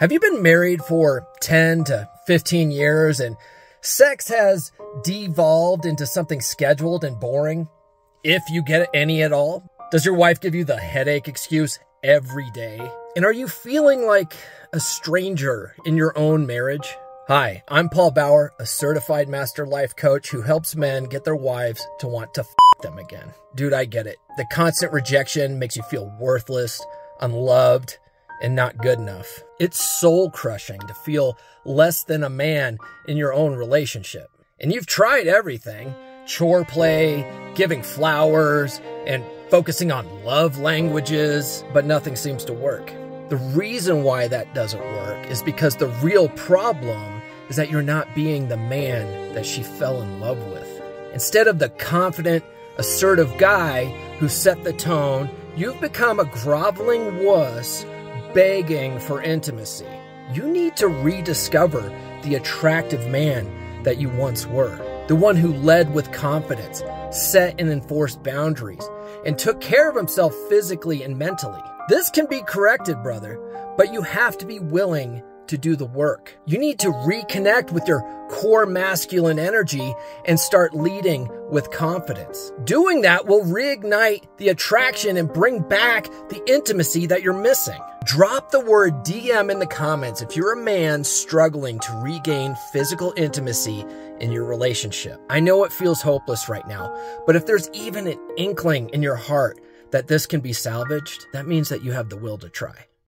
Have you been married for 10 to 15 years and sex has devolved into something scheduled and boring? If you get any at all? Does your wife give you the headache excuse every day? And are you feeling like a stranger in your own marriage? Hi, I'm Paul Bauer, a certified master life coach who helps men get their wives to want to f them again. Dude, I get it. The constant rejection makes you feel worthless, unloved, and not good enough. It's soul crushing to feel less than a man in your own relationship. And you've tried everything chore play, giving flowers, and focusing on love languages, but nothing seems to work. The reason why that doesn't work is because the real problem is that you're not being the man that she fell in love with. Instead of the confident, assertive guy who set the tone, you've become a groveling wuss begging for intimacy. You need to rediscover the attractive man that you once were. The one who led with confidence, set and enforced boundaries, and took care of himself physically and mentally. This can be corrected, brother, but you have to be willing to do the work. You need to reconnect with your core masculine energy and start leading with confidence. Doing that will reignite the attraction and bring back the intimacy that you're missing. Drop the word DM in the comments if you're a man struggling to regain physical intimacy in your relationship. I know it feels hopeless right now, but if there's even an inkling in your heart that this can be salvaged, that means that you have the will to try.